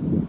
Mm-hmm.